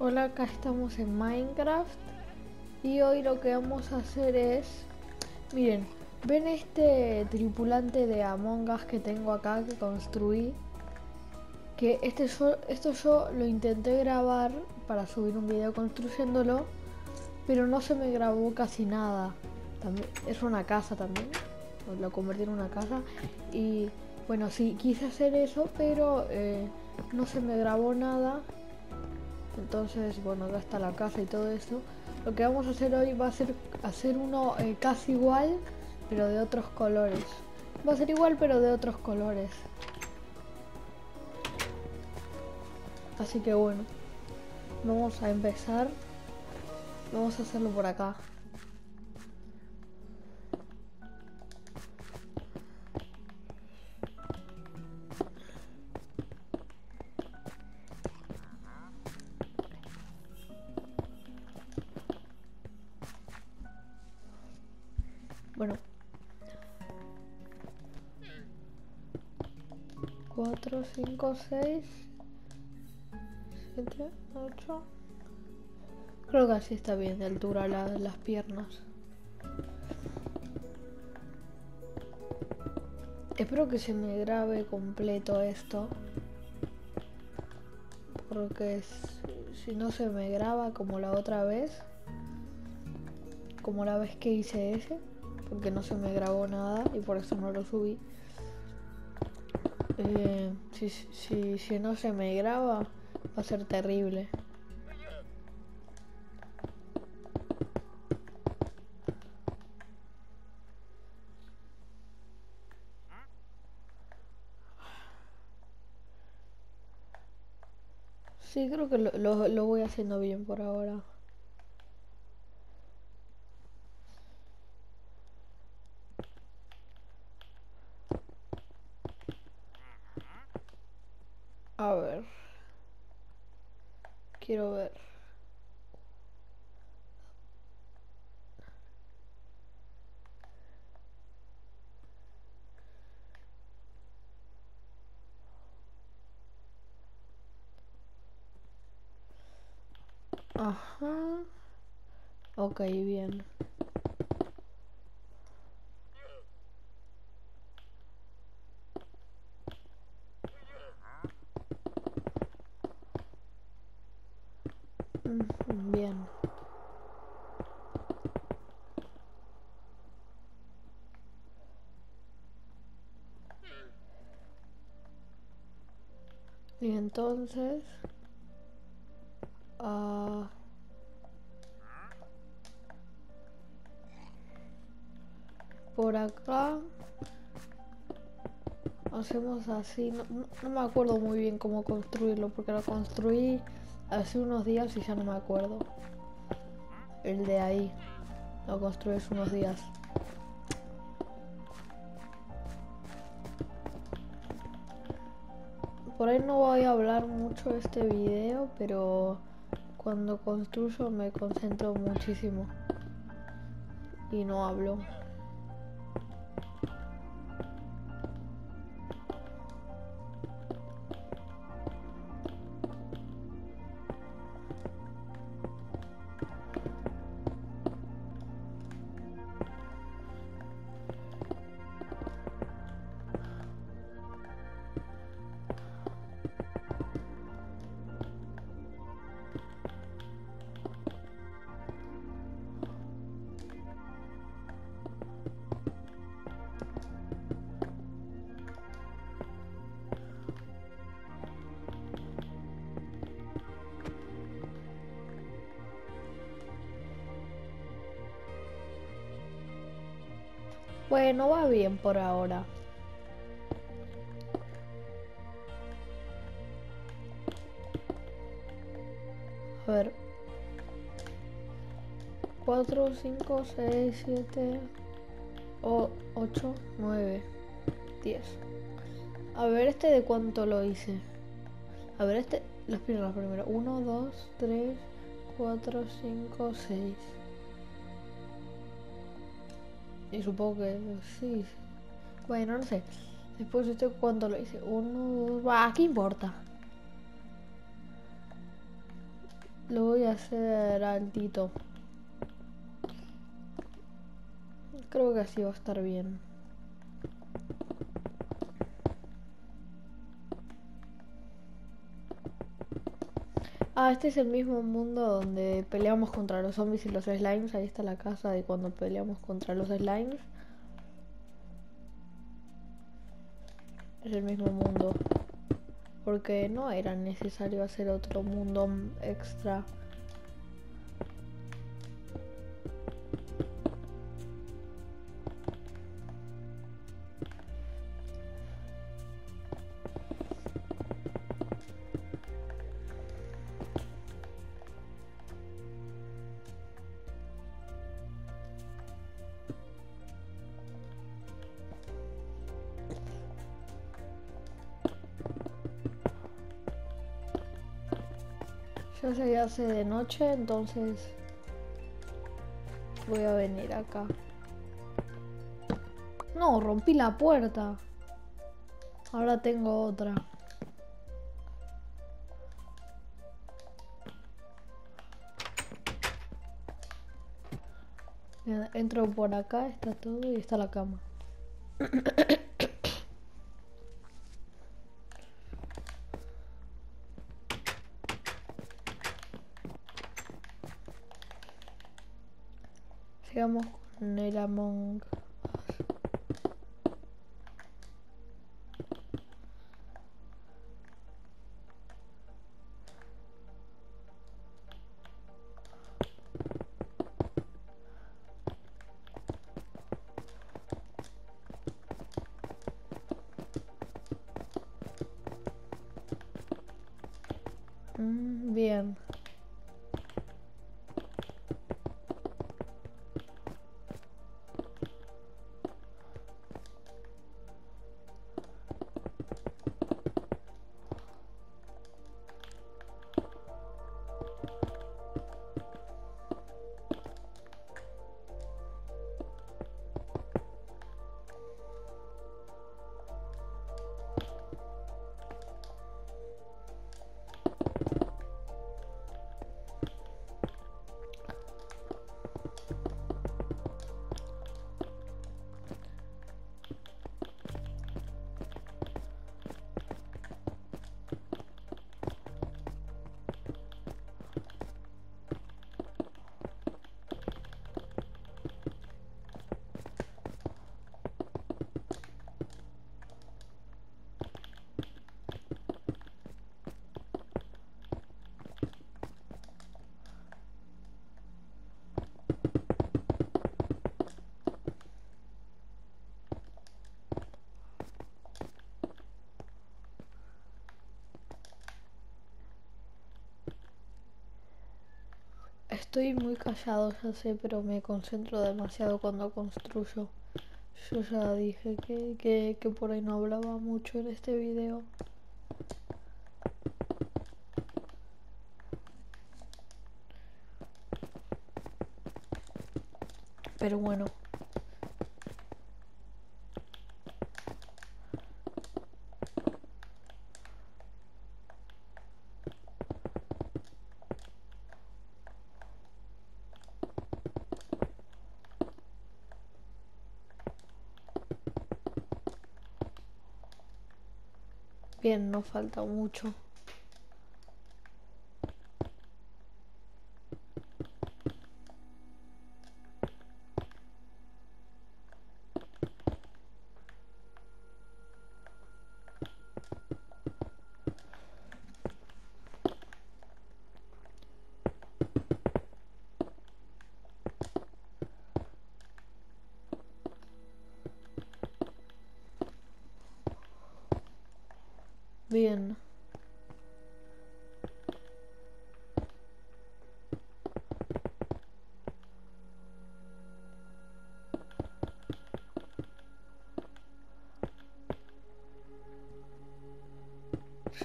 Hola, acá estamos en Minecraft y hoy lo que vamos a hacer es, miren, ven este tripulante de Among Us que tengo acá que construí, que este esto yo lo intenté grabar para subir un video construyéndolo, pero no se me grabó casi nada. También, es una casa también, lo convertí en una casa. Y bueno, sí, quise hacer eso, pero eh, no se me grabó nada entonces bueno acá está la casa y todo esto lo que vamos a hacer hoy va a ser hacer uno eh, casi igual pero de otros colores. Va a ser igual pero de otros colores. Así que bueno vamos a empezar. Vamos a hacerlo por acá 4, 5, 6, 7, 8. Creo que así está bien de altura la, las piernas. Espero que se me grabe completo esto. Porque si no se me graba como la otra vez. Como la vez que hice ese porque no se me grabó nada y por eso no lo subí. Eh, si, si, si no se me graba, va a ser terrible. Sí, creo que lo, lo, lo voy haciendo bien por ahora. A ver. Quiero ver. Ajá. Ok, bien. Entonces... Uh, por acá hacemos así no, no, me acuerdo muy bien cómo construirlo porque lo construí hace unos días y ya no me acuerdo. El de ahí. Lo construyes unos días. Por ahí no voy a hablar mucho este video, pero cuando construyo me concentro muchísimo. Y no hablo. Bueno, va bien por ahora. A ver. 4, 5, 6, 7, 8, 9, 10. A ver, este de cuánto lo hice. A ver, este, los primeros, primero. 1, 2, 3, 4, 5, 6. Y supongo que sí. Bueno, no sé. Después este cuánto lo hice. Uno, dos. ¿qué importa? Lo voy a hacer altito. Creo que así va a estar bien. Ah, este es el mismo mundo donde peleamos contra los zombies y los slimes. Ahí está la casa de cuando peleamos contra los slimes. Es el mismo mundo. Porque no era necesario hacer otro mundo extra. Ya se hace de noche, entonces voy a venir acá. No, rompí la puerta. Ahora tengo otra. Entro por acá, está todo y está la cama. Estoy muy callado, ya sé, pero me concentro demasiado cuando construyo. Yo ya dije que, que, que por ahí no hablaba mucho en este video. Pero bueno. No falta mucho. Bien.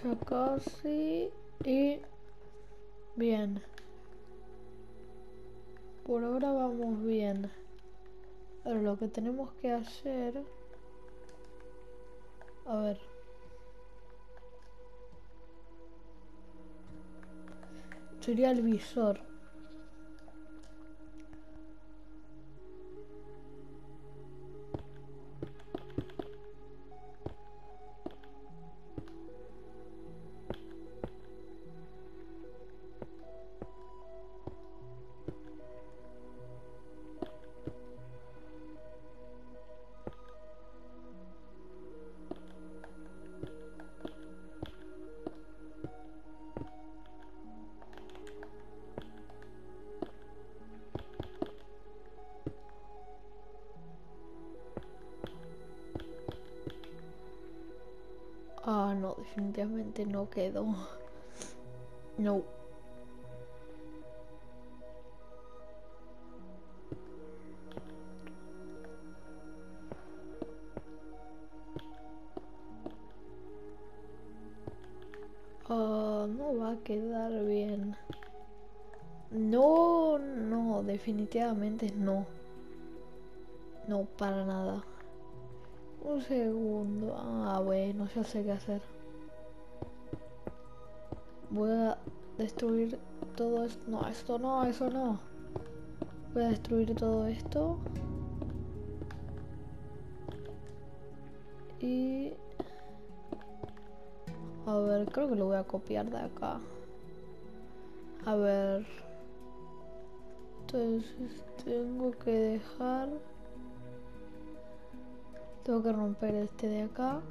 Ya y bien. Por ahora vamos bien. Pero lo que tenemos que hacer... Sería el visor. Definitivamente no quedó. No. Ah, no va a quedar bien. No, no, definitivamente no. No, para nada. Un segundo. Ah, bueno, ya sé qué hacer. Voy a destruir todo esto. No, esto no, eso no. Voy a destruir todo esto. Y... A ver, creo que lo voy a copiar de acá. A ver. Entonces tengo que dejar... Tengo que romper este de acá.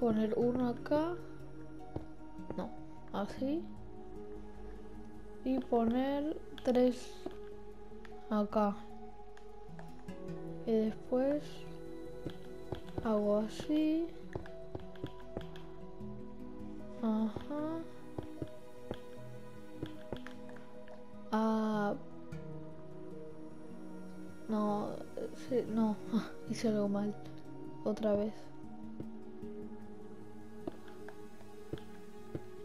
Poner uno acá. Así. Y poner tres acá. Y después hago así. Ajá. Ah, no, sí, no, hice algo mal. Otra vez.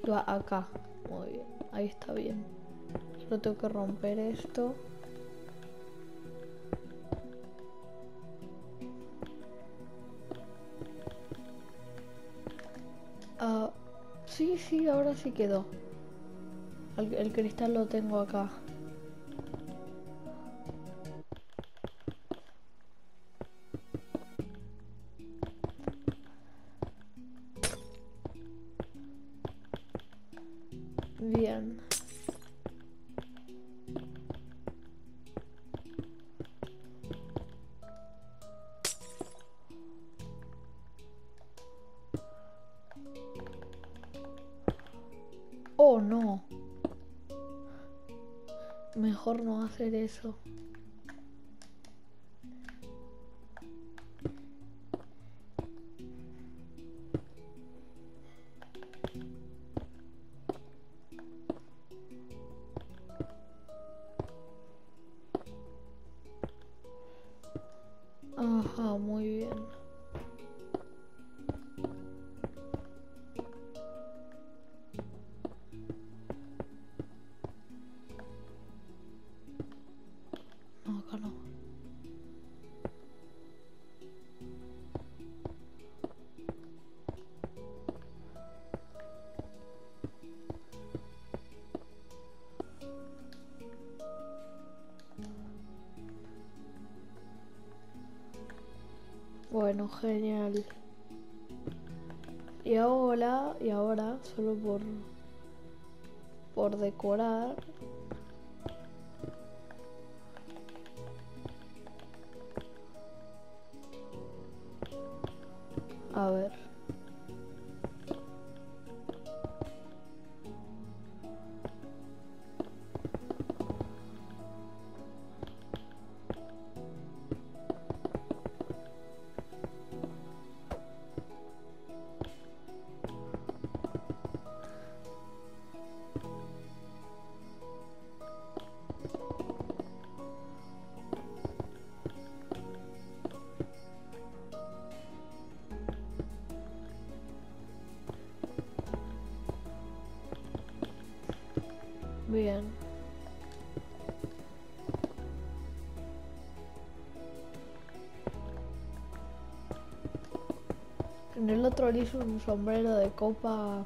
Va acá. Muy bien, ahí está bien. Solo tengo que romper esto. Ah, sí, sí, ahora sí quedó. El cristal lo tengo acá. Eso. Genial. Y ahora, y ahora, solo por por decorar. Otro le hice un sombrero de copa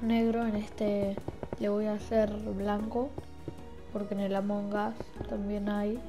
negro, en este le voy a hacer blanco, porque en el Among Us también hay.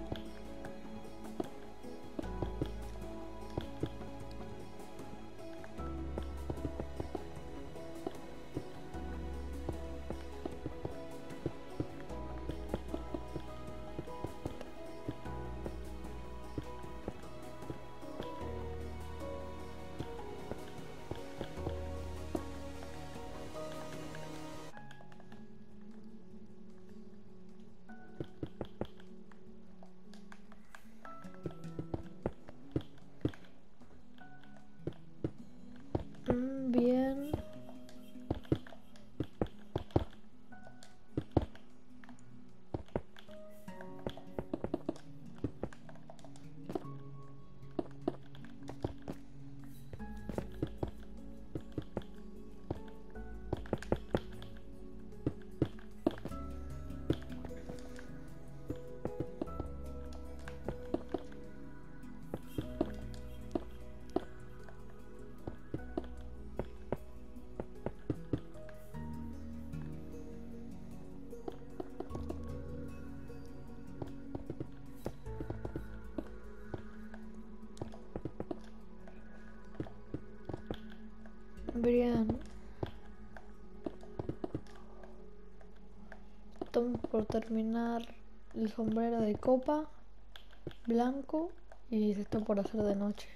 Por terminar el sombrero de copa blanco y se está por hacer de noche.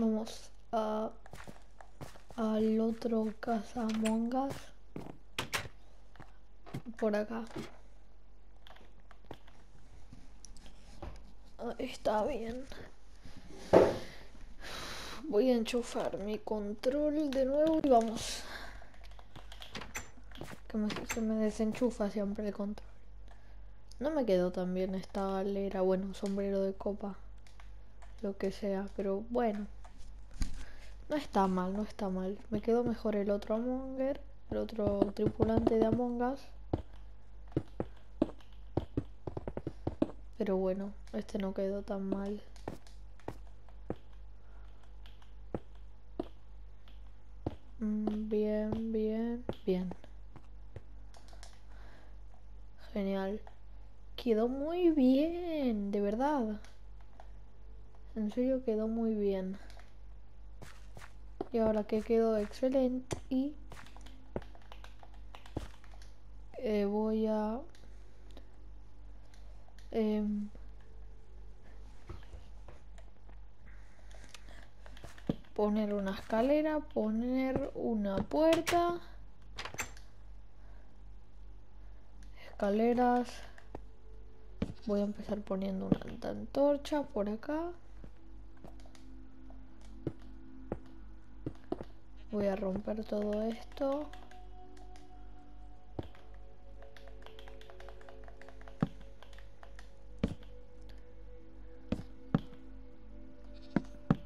Vamos a al otro casa mongas por acá. Está bien. Voy a enchufar mi control de nuevo y vamos. Que me, se me desenchufa siempre el control. No me quedó tan bien esta galera, bueno, sombrero de copa, lo que sea, pero bueno. No está mal, no está mal. Me quedó mejor el otro Amonger, el otro tripulante de Among Us. Pero bueno, este no quedó tan mal. Mm, bien, bien, bien. Genial. Quedó muy bien, de verdad. En serio quedó muy bien. Y ahora que quedó excelente y eh, voy a eh, poner una escalera, poner una puerta, escaleras. Voy a empezar poniendo una antorcha por acá. Voy a romper todo esto.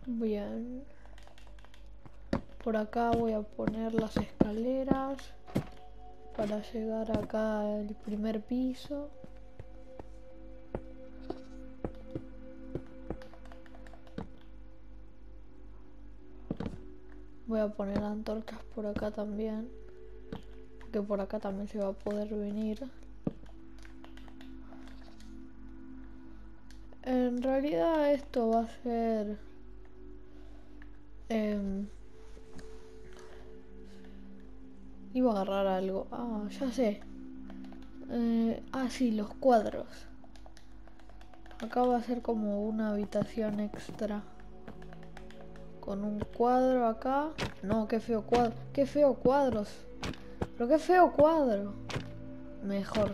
Bien. Por acá voy a poner las escaleras para llegar acá al primer piso. Voy a poner antorchas por acá también. Que por acá también se va a poder venir. En realidad esto va a ser... Eh, iba a agarrar algo. Ah, ya sé. Eh, ah, sí, los cuadros. Acá va a ser como una habitación extra. Con un cuadro acá. No, qué feo cuadro. Qué feo cuadros. Pero qué feo cuadro. Mejor.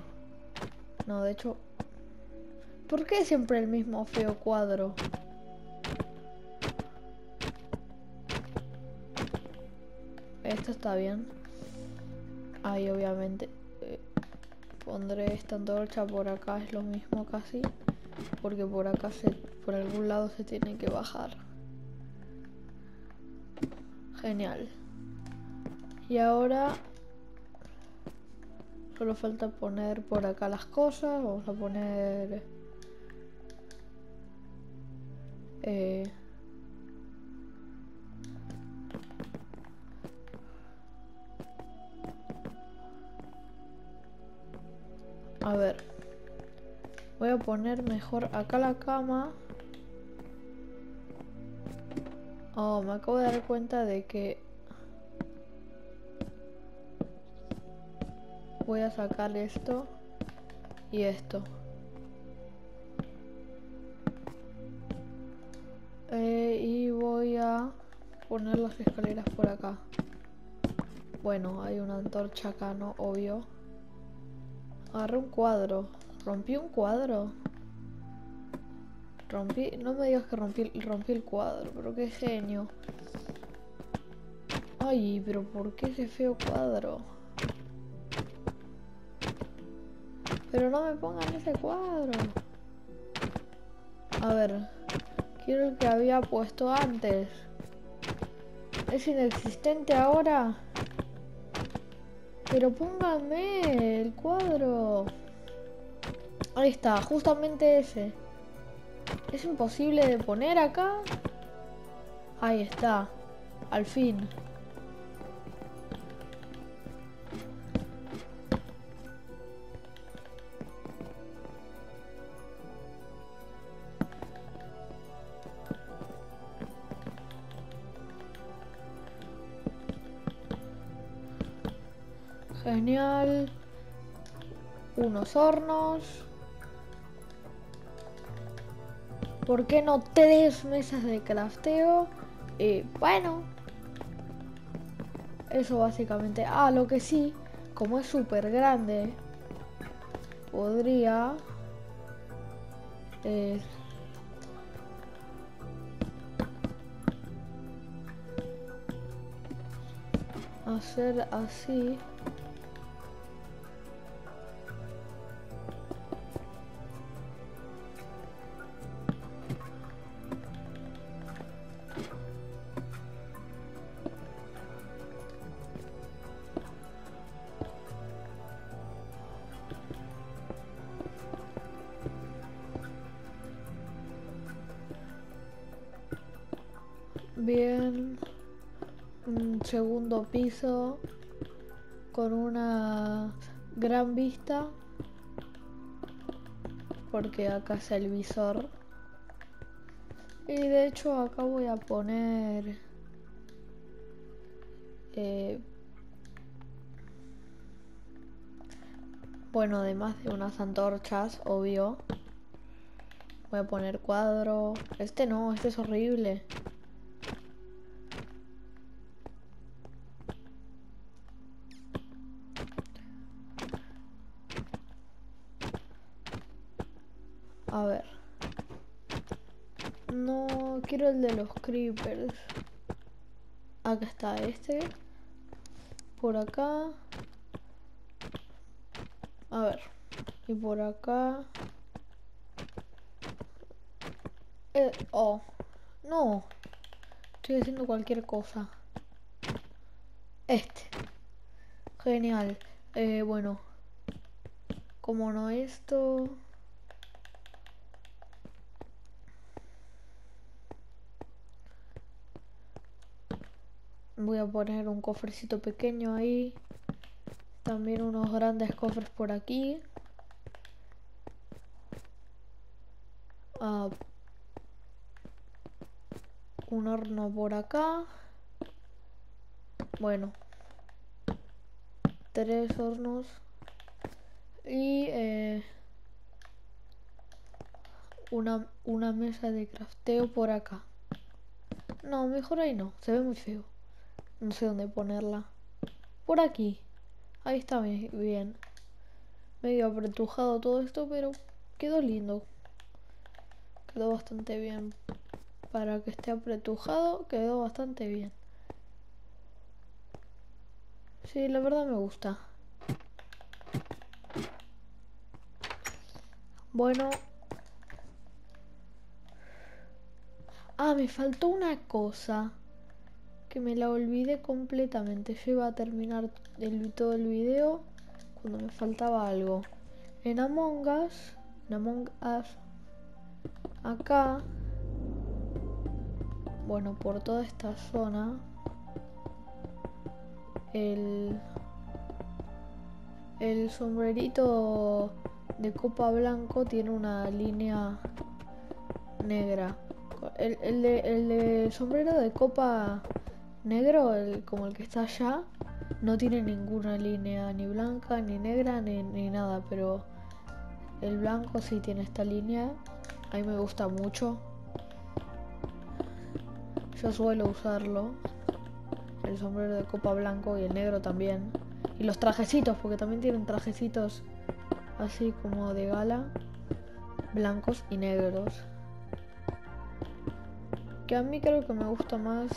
No, de hecho... ¿Por qué siempre el mismo feo cuadro? Esto está bien. Ahí obviamente eh, pondré esta antorcha por acá, es lo mismo casi. Porque por acá se, por algún lado se tiene que bajar. Genial. Y ahora solo falta poner por acá las cosas. Vamos a poner... Eh, a ver. Voy a poner mejor acá la cama. Oh, me acabo de dar cuenta de que voy a sacar esto y esto. Eh, y voy a poner las escaleras por acá. Bueno, hay una antorcha acá, ¿no? Obvio. Agarré un cuadro. ¿Rompí un cuadro? Rompí... No me digas que rompí, rompí el cuadro, pero qué genio. Ay, pero ¿por qué ese feo cuadro? Pero no me pongan ese cuadro. A ver. Quiero el que había puesto antes. ¿Es inexistente ahora? Pero póngame el cuadro. Ahí está, justamente ese. Es imposible de poner acá. Ahí está. Al fin. Genial. Unos hornos. ¿Por qué no tres mesas de crafteo? Y bueno. Eso básicamente. Ah, lo que sí, como es súper grande, podría... Eh, hacer así. Bien. Un segundo piso con una gran vista. Porque acá es el visor. Y de hecho acá voy a poner... Eh, bueno, además de unas antorchas, obvio. Voy a poner cuadro. Este no, este es horrible. Quiero el de los creepers. Acá está este. Por acá. A ver. Y por acá. Eh, oh. No. Estoy haciendo cualquier cosa. Este. Genial. Eh, bueno. Como no esto... Voy a poner un cofrecito pequeño ahí. También unos grandes cofres por aquí. Ah, un horno por acá. Bueno. Tres hornos. Y eh, una, una mesa de crafteo por acá. No, mejor ahí no. Se ve muy feo. No sé dónde ponerla. Por aquí. Ahí está bien. Medio apretujado todo esto, pero quedó lindo. Quedó bastante bien. Para que esté apretujado, quedó bastante bien. Sí, la verdad me gusta. Bueno, Ah, me faltó una cosa que me la olvidé completamente. Yo iba a terminar el, todo el video cuando me faltaba algo. En Among Us, en Among Us, acá, bueno, por toda esta zona, el, el sombrerito de copa blanco tiene una línea negra el, el, de, el de sombrero de copa negro, el, como el que está allá, no tiene ninguna línea, ni blanca, ni negra, ni, ni nada, pero el blanco sí tiene esta línea. A mí me gusta mucho. Yo suelo usarlo. El sombrero de copa blanco y el negro también. Y los trajecitos, porque también tienen trajecitos así como de gala. Blancos y negros que a mí creo que me gusta más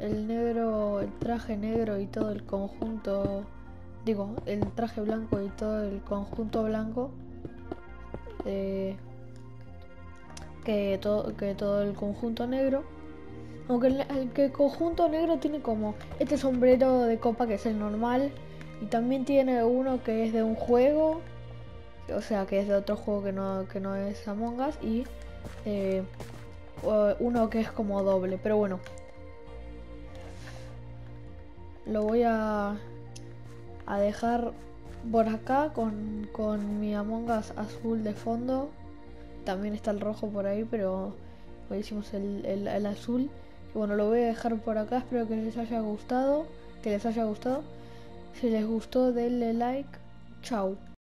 el negro, el traje negro y todo el conjunto, digo, el traje blanco y todo el conjunto blanco, eh, que, todo, que todo el conjunto negro. Aunque el, que el conjunto negro tiene como este sombrero de copa que es el normal y también tiene uno que es de un juego, o sea, que es de otro juego que no, que no es Among Us y eh, uno que es como doble, pero bueno. Lo voy a, a dejar por acá con, con mi Among Us azul de fondo. También está el rojo por ahí, pero hoy hicimos el, el, el, azul. Y bueno, lo voy a dejar por acá. Espero que les haya gustado. Que les haya gustado. Si les gustó, denle like. Chao.